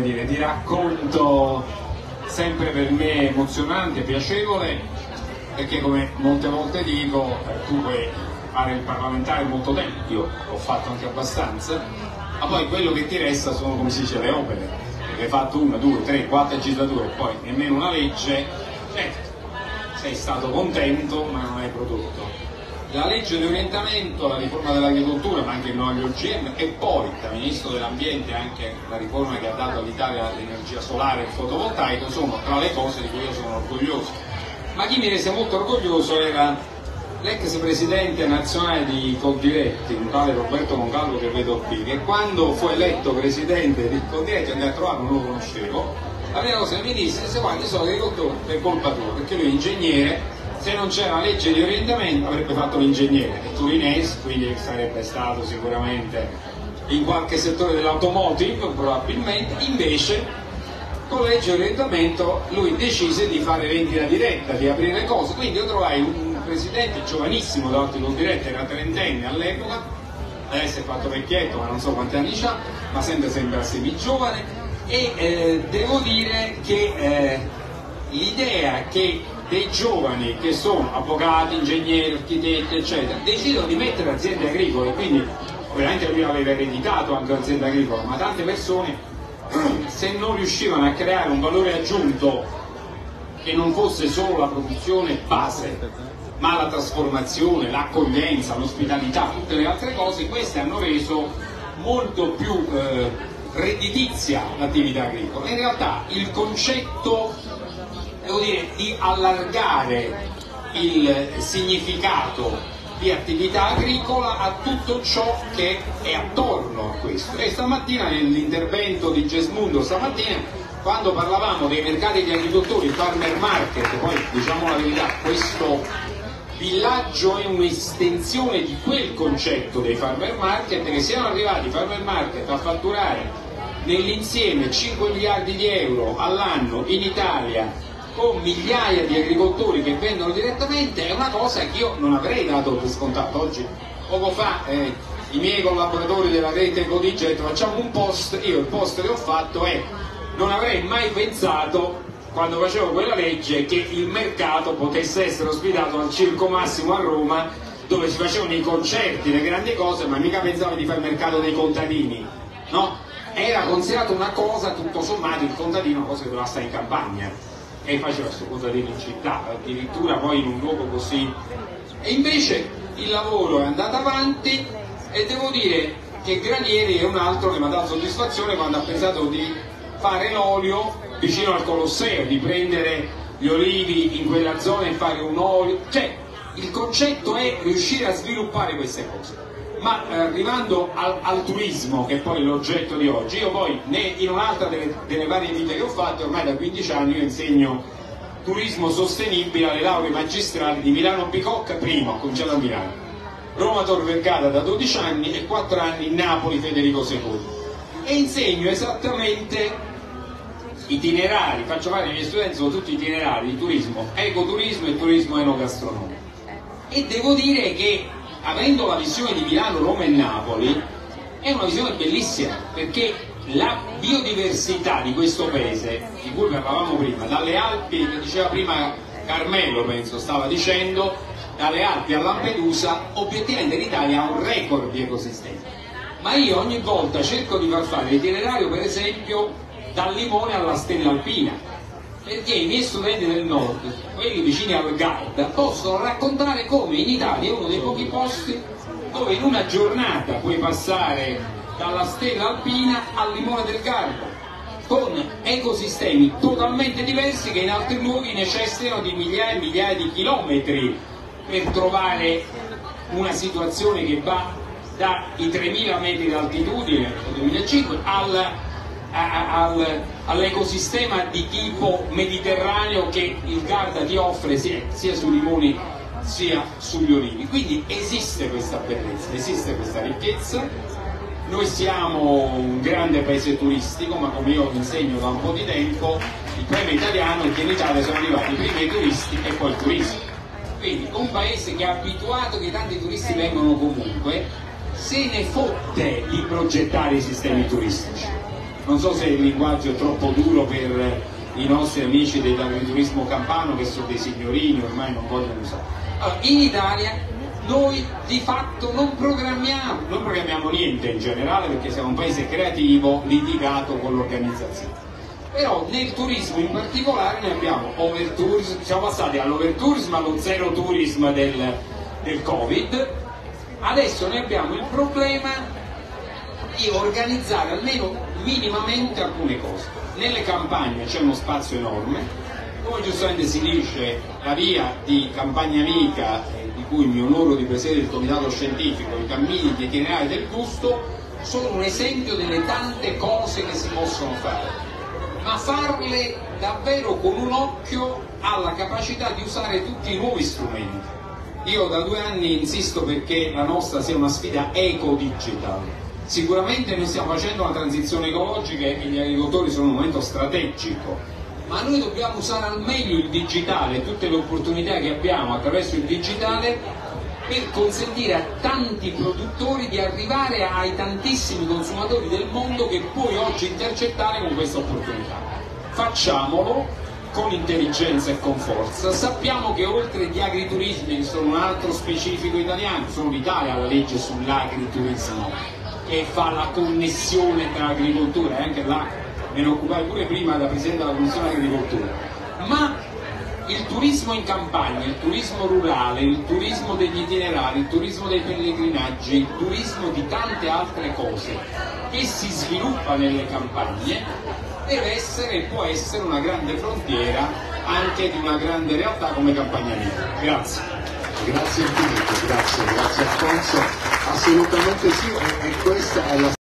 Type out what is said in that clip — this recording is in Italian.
dire, di racconto sempre per me emozionante, piacevole, perché come molte volte dico, tu puoi fare il parlamentare molto tempo, io l'ho fatto anche abbastanza, ma poi quello che ti resta sono come si dice le opere, perché hai fatto una, due, tre, quattro legislature e poi nemmeno una legge, certo, sei stato contento ma non hai prodotto la legge di orientamento, la riforma dell'agricoltura, ma anche il no agli OGM e poi da Ministro dell'Ambiente anche la riforma che ha dato all'Italia l'energia solare e il fotovoltaico sono tra le cose di cui io sono orgoglioso. Ma chi mi rese molto orgoglioso era l'ex presidente nazionale di Coldiretti, un tale Roberto Mongallo che vedo qui, che quando fu eletto presidente di Coldiretti andai a trovare, non lo conoscevo, la prima cosa mi disse, se guarda, io sono agricoltore per colpa tua, perché lui è ingegnere se non c'era legge di orientamento avrebbe fatto l'ingegnere, turinese, quindi sarebbe stato sicuramente in qualche settore dell'automotive probabilmente, invece con legge di orientamento lui decise di fare vendita diretta, di aprire cose, quindi io trovai un presidente giovanissimo davanti con diretta, era trentenne all'epoca, adesso è fatto vecchietto ma non so quanti anni ha, ma sempre sembra semi giovane e eh, devo dire che eh, l'idea che dei giovani che sono avvocati, ingegneri, architetti, eccetera, decidono di mettere aziende agricole, quindi ovviamente lui aveva ereditato anche un'azienda agricola, ma tante persone se non riuscivano a creare un valore aggiunto che non fosse solo la produzione base, ma la trasformazione, l'accoglienza, l'ospitalità, tutte le altre cose, queste hanno reso molto più eh, redditizia l'attività agricola. In realtà il concetto devo dire, di allargare il significato di attività agricola a tutto ciò che è attorno a questo. E stamattina nell'intervento di Gesmundo, stamattina, quando parlavamo dei mercati di agricoltori, farmer market, poi diciamo la verità, questo villaggio è un'estensione di quel concetto dei farmer market che siano arrivati i farmer market a fatturare nell'insieme 5 miliardi di euro all'anno in Italia con migliaia di agricoltori che vendono direttamente è una cosa che io non avrei dato per scontato oggi. Poco fa eh, i miei collaboratori della rete Codice hanno detto facciamo un post, io il post che ho fatto è non avrei mai pensato quando facevo quella legge che il mercato potesse essere ospitato al Circo Massimo a Roma dove si facevano i concerti, le grandi cose, ma mica pensavo di fare il mercato dei contadini, no? Era considerato una cosa, tutto sommato, il contadino una cosa che doveva stare in campagna e faceva questo contadino in città, addirittura poi in un luogo così. E invece il lavoro è andato avanti e devo dire che Granieri è un altro che mi ha dato soddisfazione quando ha pensato di fare l'olio vicino al Colosseo, di prendere gli olivi in quella zona e fare un olio. Cioè, il concetto è riuscire a sviluppare queste cose ma eh, arrivando al, al, turismo, che è poi l'oggetto di oggi, io poi ne, in un'altra delle, delle, varie vite che ho fatto, ormai da 15 anni io insegno turismo sostenibile alle lauree magistrali di Milano Bicocca, prima, ho cominciato a Milano, Roma Tor Vergata da 12 anni e 4 anni Napoli Federico II. E insegno esattamente itinerari, faccio fare ai miei studenti sono tutti itinerari di turismo, ecoturismo e turismo enogastronomico. E devo dire che avendo la visione di Milano, Roma e Napoli, è una visione bellissima perché la biodiversità di questo paese, di cui parlavamo prima, dalle Alpi, che diceva prima Carmelo, penso, stava dicendo, dalle Alpi a Lampedusa, obiettivamente l'Italia ha un record di ecosistemi. Ma io ogni volta cerco di far fare l'itinerario, per esempio, dal Limone alla Stella Alpina, perché i miei studenti del nord, quelli vicini al Garda, possono raccontare come in Italia è uno dei pochi posti dove in una giornata puoi passare dalla stella alpina al limone del Garda con ecosistemi totalmente diversi che in altri luoghi necessitano di migliaia e migliaia di chilometri per trovare una situazione che va dai 3000 metri d'altitudine, 2005, al al, all'ecosistema di tipo mediterraneo che il Garda ti offre sia, sia sui limoni sia sugli olivi. Quindi esiste questa bellezza, esiste questa ricchezza. Noi siamo un grande paese turistico, ma come io insegno da un po' di tempo, il problema italiano è che in Italia sono arrivati prima i turisti e poi il turismo. Quindi un paese che è abituato che tanti turisti vengono comunque, se ne fotte di progettare i sistemi turistici non so se il linguaggio è troppo duro per i nostri amici dell'agriturismo campano che sono dei signorini, ormai non vogliono usare. Allora, in Italia noi di fatto non programmiamo, non programmiamo niente in generale perché siamo un paese creativo, litigato con l'organizzazione. Però nel turismo in particolare ne abbiamo overtourism, siamo passati all'overtourism, allo zero tourism del, del Covid, adesso ne abbiamo il problema di organizzare almeno minimamente alcune cose. Nelle campagne c'è uno spazio enorme, come giustamente si dice la via di Campagna Amica, eh, di cui mi onoro di presiedere il comitato scientifico, i cammini di itinerari del gusto, sono un esempio delle tante cose che si possono fare ma farle davvero con un occhio alla capacità di usare tutti i nuovi strumenti. Io da due anni insisto perché la nostra sia una sfida eco-digital. Sicuramente noi stiamo facendo una transizione ecologica e gli agricoltori sono un momento strategico, ma noi dobbiamo usare al meglio il digitale, tutte le opportunità che abbiamo attraverso il digitale per consentire a tanti produttori di arrivare ai tantissimi consumatori del mondo che puoi oggi intercettare con questa opportunità. Facciamolo con intelligenza e con forza. Sappiamo che oltre agli agriturismi, che sono un altro specifico italiano, sono l'Italia la legge sull'agriturismo che fa la connessione tra l'agricoltura e anche là me ne occupai pure prima da Presidente della Commissione Agricoltura. Ma il turismo in campagna, il turismo rurale, il turismo degli itinerari, il turismo dei pellegrinaggi, il turismo di tante altre cose che si sviluppa nelle campagne deve essere e può essere una grande frontiera anche di una grande realtà come Campagna Amica. Grazie. Grazie infinito, grazie, grazie Alfonso. Assolutamente sì, e, e questa è la